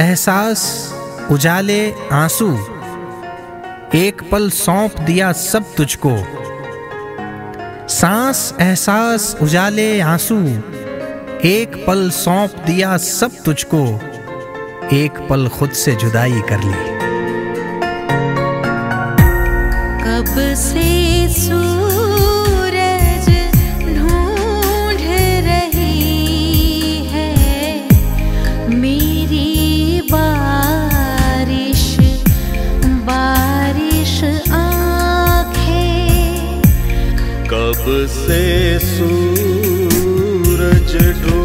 एहसास, उजाले आँसू। एक पल सौंप दिया सब तुझको। सांस, एहसास, उजाले आँसू। एक पल सौंप दिया सब तुझको। एक पल खुद से जुदाई कर ली। कब से सूरज से सूरज ढूंढ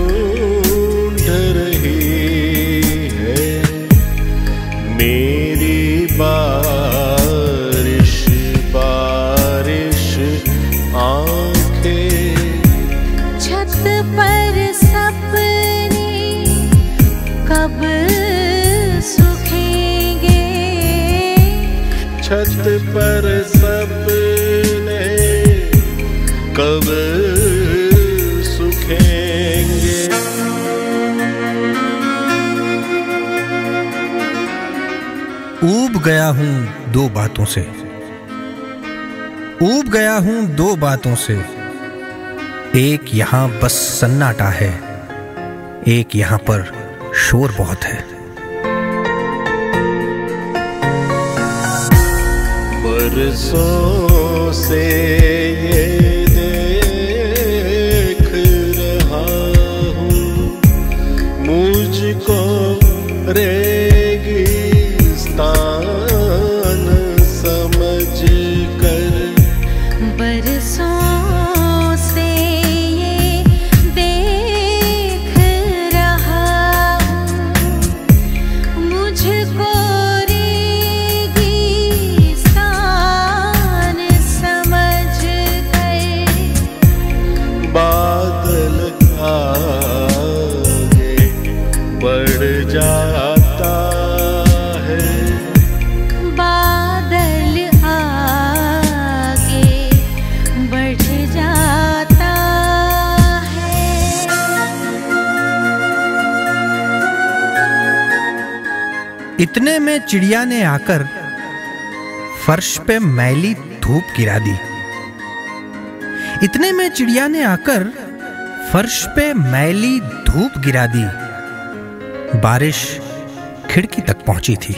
बातों से। ऊब गया हूँ दो बातों से। एक यहाँ बस सन्नाटा है, एक यहाँ पर शोर बहुत है। बरसों से इतने में चिड़िया ने आकर फर्श पे मैली धूप गिरा दी। इतने में चिड़िया ने आकर फर्श पे मैली धूप गिरा दी। बारिश खिड़की तक पहुँची थी।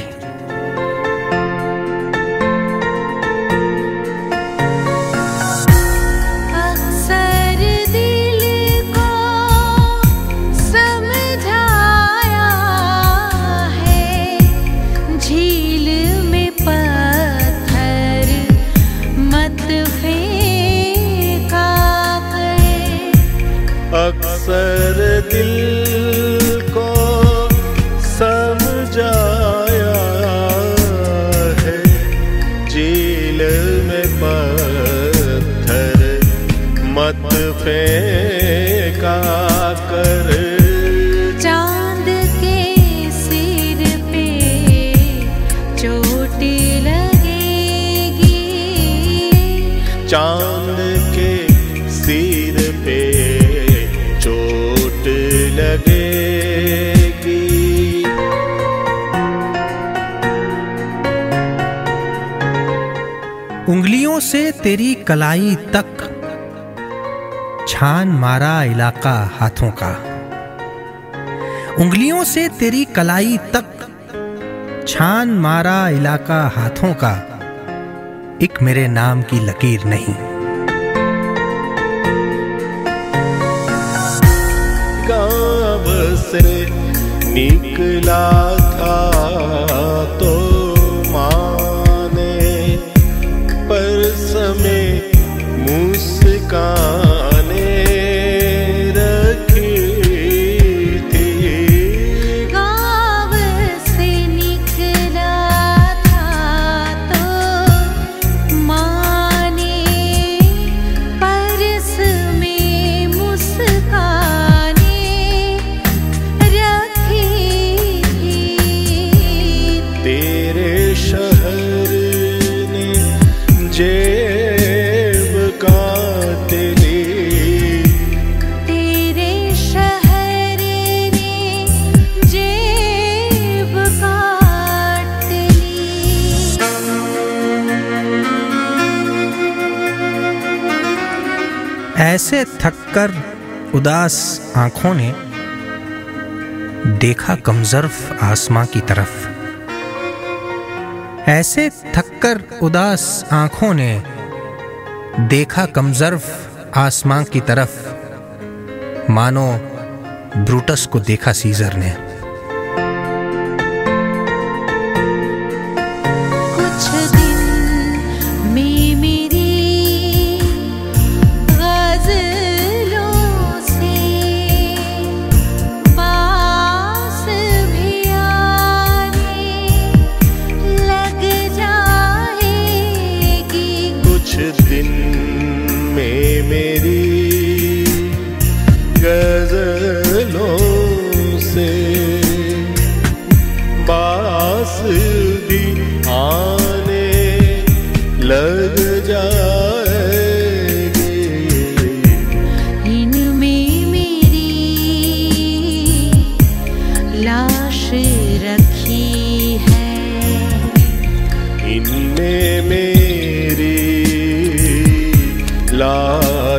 से तेरी कलाई तक छान मारा इलाका हाथों का। उंगलियों से तेरी कलाई तक छान मारा इलाका हाथों का एक मेरे नाम की लकीर नहीं। से निकला था। ऐसे थककर उदास आँखों ने देखा कमजर्फ आसमां की तरफ़। ऐसे थककर उदास आँखों ने देखा कमजर्फ आसमां की तरफ़। मानो ब्रूटस को देखा सीजर ने। in.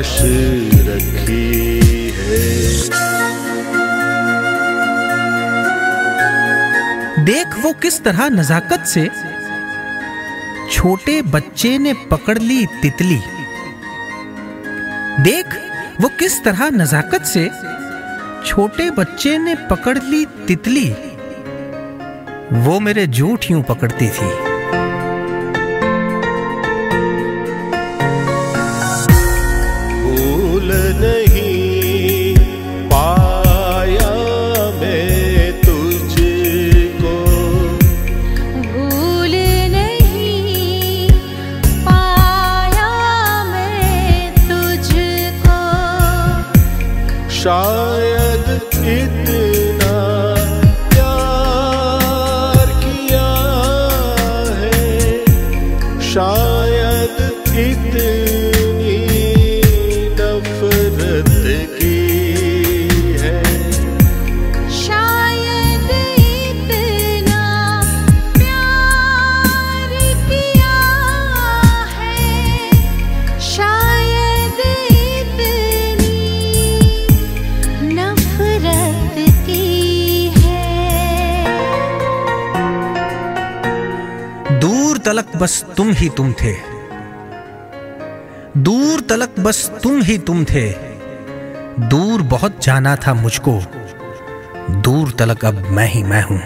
लाश रखी है। देख वो किस तरह नजाकत से छोटे बच्चे ने पकड़ ली तितली। देख वो किस तरह नजाकत से छोटे बच्चे ने पकड़ ली तितली। वो मेरे झूठ यूँ पकड़ती थी। शायद इतना तलक बस तुम ही तुम थे। दूर तलक बस तुम ही तुम थे। दूर बहुत जाना था मुझको। दूर तलक अब मैं ही मैं हूँ।